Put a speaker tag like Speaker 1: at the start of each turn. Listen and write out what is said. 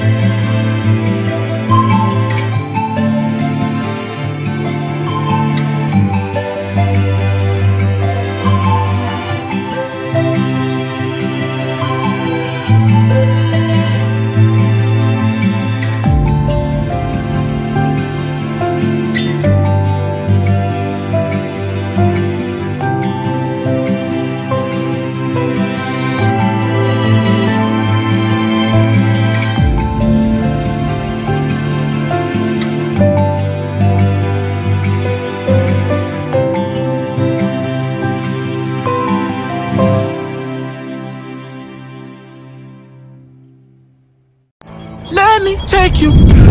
Speaker 1: Música me take you.